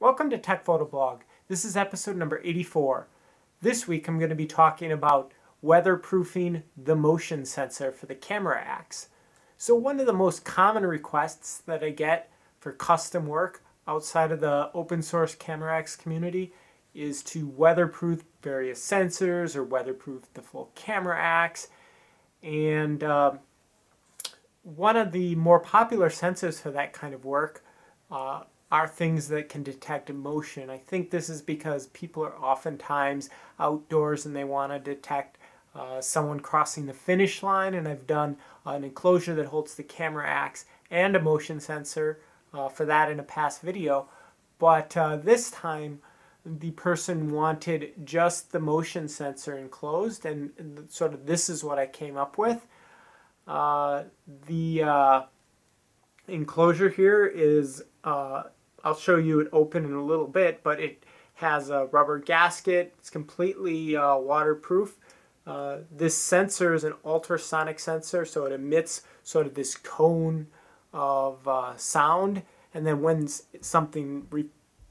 Welcome to Tech Photo Blog. This is episode number 84. This week I'm going to be talking about weatherproofing the motion sensor for the camera axe. So one of the most common requests that I get for custom work outside of the open source camera axe community is to weatherproof various sensors or weatherproof the full camera axe. And uh, one of the more popular sensors for that kind of work uh, are things that can detect motion. I think this is because people are oftentimes outdoors and they want to detect uh, someone crossing the finish line and I've done an enclosure that holds the camera axe and a motion sensor uh, for that in a past video. But uh, this time the person wanted just the motion sensor enclosed and, sort of this is what I came up with. Uh, the uh, enclosure here is uh, I'll show you it open in a little bit, but it has a rubber gasket. It's completely uh, waterproof. Uh, this sensor is an ultrasonic sensor, so it emits sort of this cone of uh, sound. And then when something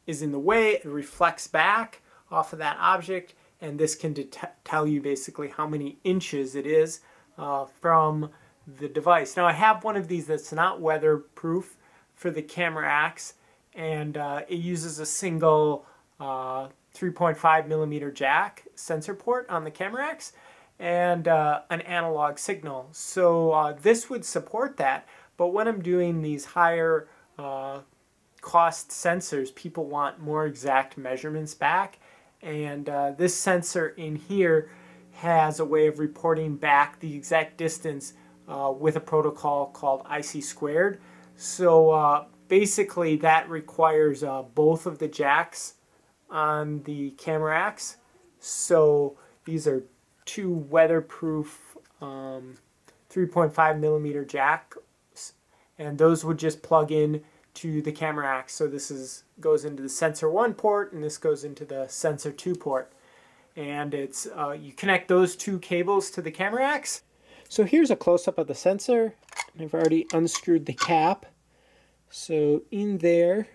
is in the way, it reflects back off of that object. And this can tell you basically how many inches it is uh, from the device. Now I have one of these that's not weatherproof for the camera axe and uh, it uses a single uh, 3.5 millimeter jack sensor port on the camera axe and uh, an analog signal. So uh, this would support that, but when I'm doing these higher uh, cost sensors, people want more exact measurements back, and uh, this sensor in here has a way of reporting back the exact distance with a protocol called IC squared. So basically that requires uh, both of the jacks on the camera axe. So these are two weatherproof um, 3.5 millimeter jacks, and those would just plug in to the camera axe. So this is goes into the sensor one port, and this goes into the sensor two port. And it's uh, you connect those two cables to the camera axe. So here's a close up of the sensor. I've already unscrewed the cap. So in there,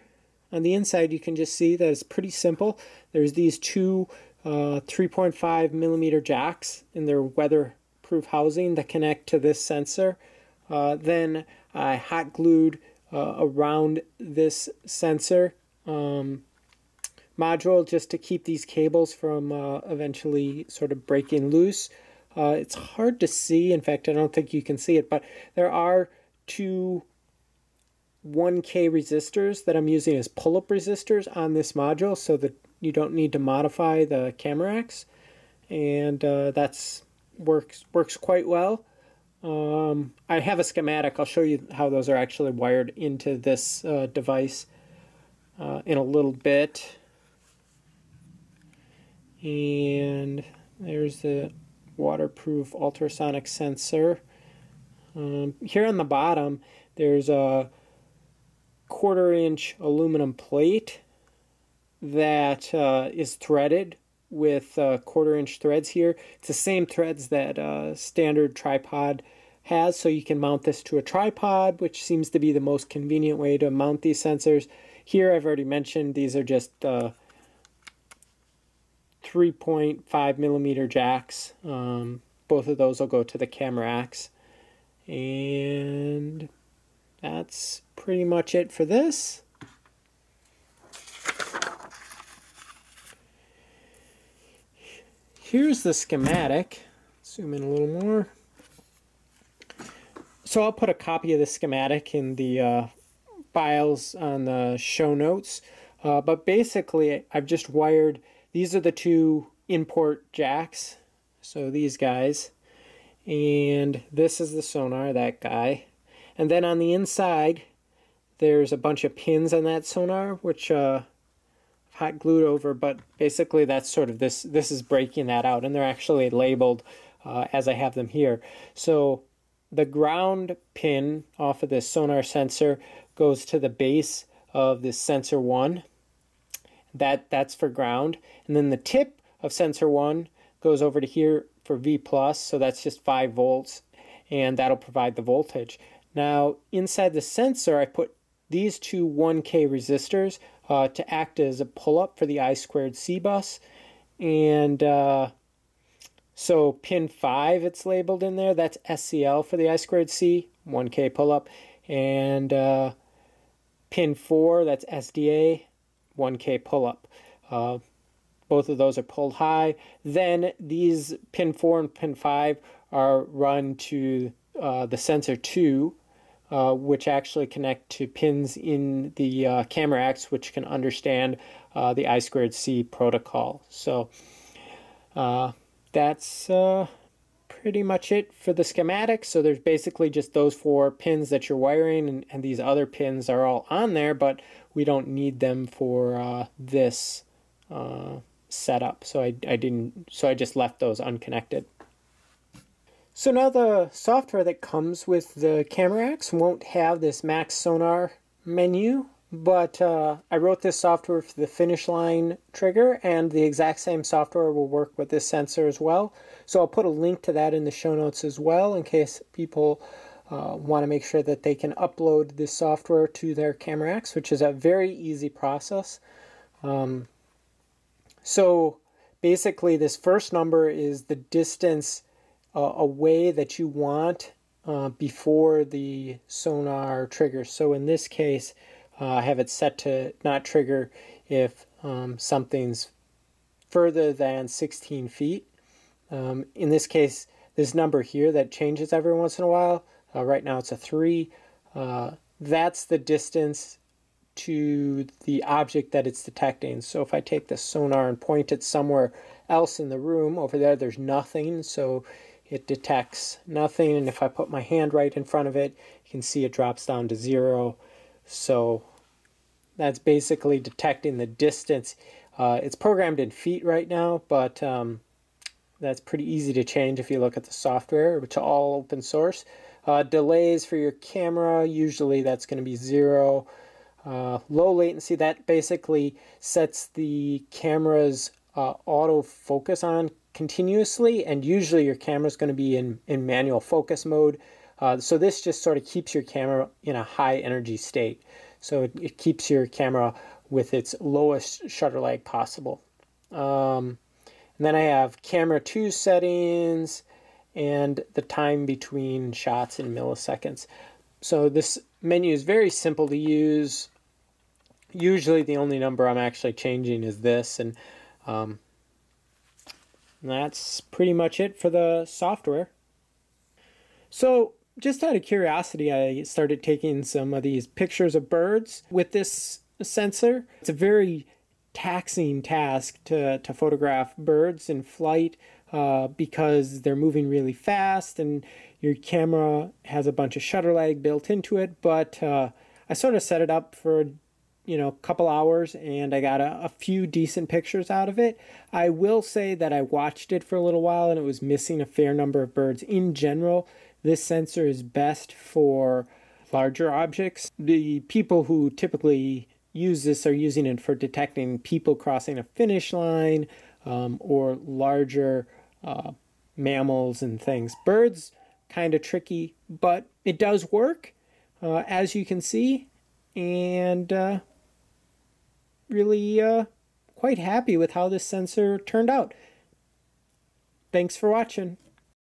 on the inside, you can just see that it's pretty simple. There's these two uh, 3.5 millimeter jacks in their weatherproof housing that connect to this sensor. Uh, then I hot glued uh, around this sensor um, module just to keep these cables from uh, eventually sort of breaking loose. Uh, it's hard to see. In fact, I don't think you can see it, but there are two 1K resistors that I'm using as pull-up resistors on this module so that you don't need to modify the camera axe and uh, that's works works quite well. Um, I have a schematic. I'll show you how those are actually wired into this uh, device uh, in a little bit. And there's the waterproof ultrasonic sensor. Um, here on the bottom, there's a quarter inch aluminum plate that uh, is threaded with uh, quarter inch threads here. It's the same threads that uh, standard tripod has, so you can mount this to a tripod, which seems to be the most convenient way to mount these sensors. Here, I've already mentioned these are just uh, 3.5 millimeter jacks. Um, both of those will go to the camera axe. And that's pretty much it for this. Here's the schematic. Zoom in a little more. So I'll put a copy of the schematic in the uh, files on the show notes. Uh, but basically, I've just wired, these are the two import jacks. So these guys. And this is the sonar, that guy. And then on the inside, there's a bunch of pins on that sonar, which uh, hot glued over, but basically that's sort of this, this is breaking that out, and they're actually labeled uh, as I have them here. So the ground pin off of this sonar sensor goes to the base of this sensor 1. That, that's for ground. And then the tip of sensor 1 goes over to here for V+, plus, so that's just 5 volts, and that'll provide the voltage. Now, inside the sensor, I put these two 1K resistors. uh, to act as a pull-up for the I squared C bus. And uh, so pin 5, it's labeled in there. That's SCL for the I squared C, 1K pull-up. And uh, pin 4, that's SDA, 1K pull-up. Uh, both of those are pulled high. Then these pin 4 and pin 5 are run to uh, the sensor 2, uh, which actually connect to pins in the uh, camera axe, which can understand uh, the I squared C protocol. So uh, that's uh, pretty much it for the schematic. So there's basically just those four pins that you're wiring, and, and these other pins are all on there, but we don't need them for this setup. So I, I didn't, so I just left those unconnected. So now the software that comes with the Camera Axe won't have this max sonar menu, but uh, I wrote this software for the finish line trigger and the exact same software will work with this sensor as well. So I'll put a link to that in the show notes as well in case people uh, want to make sure that they can upload this software to their Camera Axe, which is a very easy process. Um, so basically this first number is the distance uh, way that you want uh, before the sonar triggers. So in this case, uh, I have it set to not trigger if um, something's further than 16 feet. Um, in this case, this number here that changes every once in a while, uh, right now it's a 3, uh, that's the distance to the object that it's detecting. So if I take the sonar and point it somewhere else in the room, over there there's nothing, so it detects nothing. And if I put my hand right in front of it, you can see it drops down to zero. So that's basically detecting the distance. Uh, it's programmed in feet right now, but um, that's pretty easy to change if you look at the software, which are all open source. Uh, delays for your camera, usually that's going to be zero. Uh, low latency, that basically sets the camera's uh, autofocus on continuously, and usually your camera is going to be in, in manual focus mode. Uh, so this just sort of keeps your camera in a high energy state. So it, it keeps your camera with its lowest shutter lag possible. Um, and then I have camera 2 settings and the time between shots in milliseconds. So this menu is very simple to use usually the only number I'm actually changing is this and um, that's pretty much it for the software. So just out of curiosity, I started taking some of these pictures of birds with this sensor. It's a very taxing task to, to photograph birds in flight uh, because they're moving really fast and your camera has a bunch of shutter lag built into it. But uh, I sort of set it up for you know, a couple hours and I got a, a, few decent pictures out of it. I will say that I watched it for a little while and it was missing a fair number of birds. In general, this sensor is best for larger objects. The people who typically use this are using it for detecting people crossing a finish line um, or larger uh, mammals and things. Birds, kind of tricky, but it does work, uh, as you can see. And uh, really uh, quite happy with how this sensor turned out. Thanks for watching.